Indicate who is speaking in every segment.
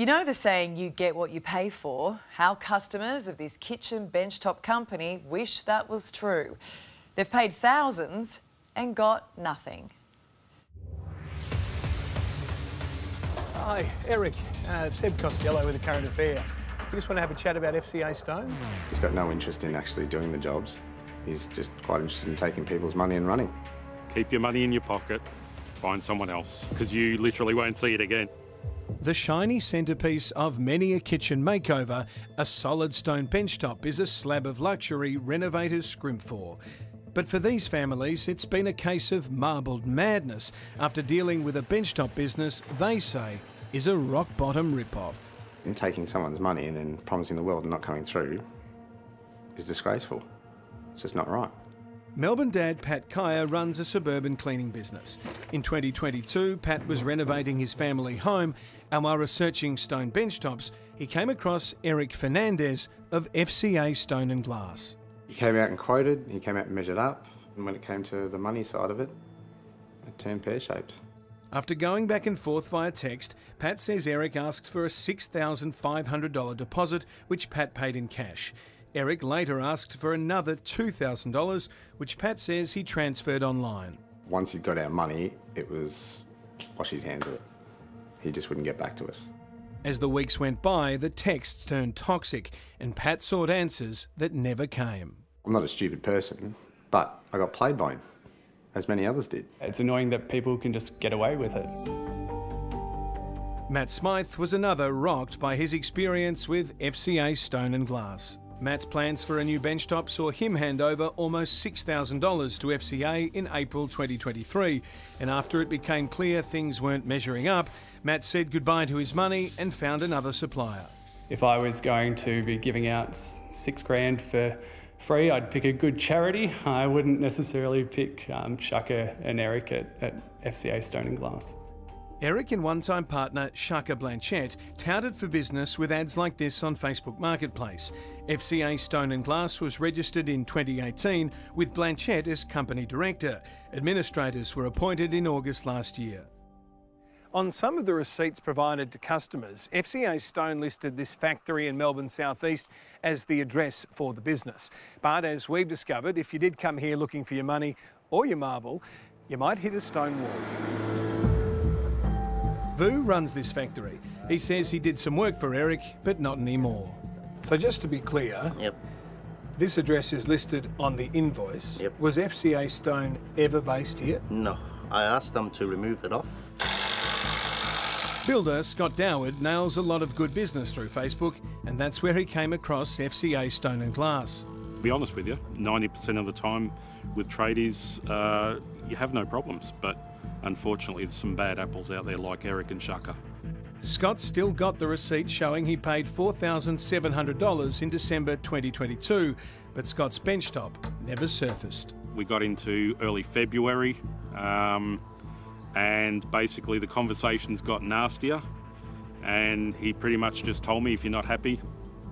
Speaker 1: You know the saying, you get what you pay for. How customers of this kitchen benchtop company wish that was true. They've paid thousands and got nothing.
Speaker 2: Hi, Eric. Uh, Seb Costello with the Current Affair. We just want to have a chat about FCA Stone.
Speaker 3: He's got no interest in actually doing the jobs. He's just quite interested in taking people's money and running.
Speaker 4: Keep your money in your pocket, find someone else, because you literally won't see it again.
Speaker 5: The shiny centrepiece of many a kitchen makeover, a solid stone benchtop is a slab of luxury renovators scrimp for. But for these families, it's been a case of marbled madness after dealing with a benchtop business they say is a rock bottom rip-off.
Speaker 3: Taking someone's money and then promising the world and not coming through is disgraceful. It's just not right.
Speaker 5: Melbourne dad Pat Kaya runs a suburban cleaning business. In 2022, Pat was renovating his family home, and while researching stone benchtops, he came across Eric Fernandez of FCA Stone and Glass.
Speaker 3: He came out and quoted, he came out and measured up, and when it came to the money side of it, it turned pear-shaped.
Speaker 5: After going back and forth via text, Pat says Eric asked for a $6,500 deposit, which Pat paid in cash. Eric later asked for another $2,000, which Pat says he transferred online.
Speaker 3: Once he got our money, it was wash his hands of it. He just wouldn't get back to us.
Speaker 5: As the weeks went by, the texts turned toxic, and Pat sought answers that never came.
Speaker 3: I'm not a stupid person, but I got played by him, as many others did.
Speaker 6: It's annoying that people can just get away with it.
Speaker 5: Matt Smythe was another rocked by his experience with FCA Stone and Glass. Matt's plans for a new benchtop saw him hand over almost $6,000 to FCA in April 2023. And after it became clear things weren't measuring up, Matt said goodbye to his money and found another supplier.
Speaker 6: If I was going to be giving out six grand for free, I'd pick a good charity. I wouldn't necessarily pick um, Shaka and Eric at, at FCA Stone and Glass.
Speaker 5: Eric and one time partner Shaka Blanchette touted for business with ads like this on Facebook Marketplace. FCA Stone and Glass was registered in 2018 with Blanchette as company director. Administrators were appointed in August last year. On some of the receipts provided to customers, FCA Stone listed this factory in Melbourne Southeast as the address for the business. But as we've discovered, if you did come here looking for your money or your marble, you might hit a stone wall. Vu runs this factory. He says he did some work for Eric, but not anymore. So just to be clear,
Speaker 7: Yep.
Speaker 5: this address is listed on the invoice.
Speaker 7: Yep.
Speaker 5: Was FCA Stone ever based here?
Speaker 7: No. I asked them to remove it off.
Speaker 5: Builder Scott Doward nails a lot of good business through Facebook, and that's where he came across FCA Stone and Glass.
Speaker 4: To be honest with you, 90% of the time with tradies, uh, you have no problems, but unfortunately there's some bad apples out there like Eric and Shaka.
Speaker 5: Scott still got the receipt showing he paid $4,700 in December 2022, but Scott's benchtop never surfaced.
Speaker 4: We got into early February, um, and basically the conversations got nastier. And he pretty much just told me, if you're not happy,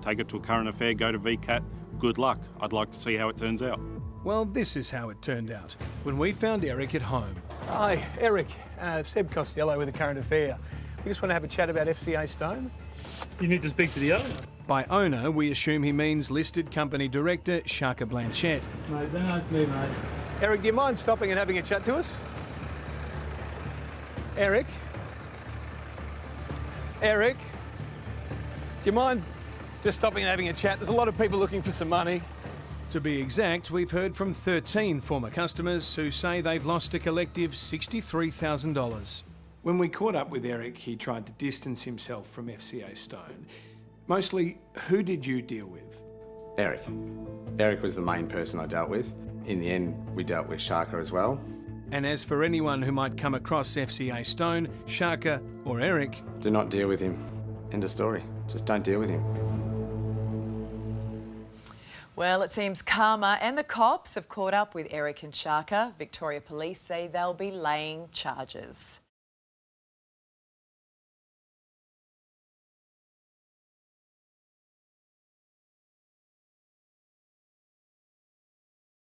Speaker 4: take it to a current affair, go to VCAT, good luck. I'd like to see how it turns out.
Speaker 5: Well, this is how it turned out when we found Eric at home.
Speaker 2: Hi, Eric. Uh, Seb Costello with the Current Affair. We just want to have a chat about FCA Stone.
Speaker 8: You need to speak to the owner.
Speaker 5: By owner, we assume he means listed company director Shaka Blanchette.
Speaker 8: Mate, don't ask me, mate.
Speaker 2: Eric, do you mind stopping and having a chat to us? Eric? Eric? Do you mind just stopping and having a chat? There's a lot of people looking for some money.
Speaker 5: To be exact, we've heard from 13 former customers who say they've lost a collective $63,000. When we caught up with Eric, he tried to distance himself from FCA Stone. Mostly, who did you deal with?
Speaker 3: Eric. Eric was the main person I dealt with. In the end, we dealt with Shaka as well.
Speaker 5: And as for anyone who might come across FCA Stone, Shaka, or Eric,
Speaker 3: Do not deal with him. End of story. Just don't deal with him.
Speaker 1: Well, it seems Karma and the cops have caught up with Eric and Shaka. Victoria Police say they'll be laying charges.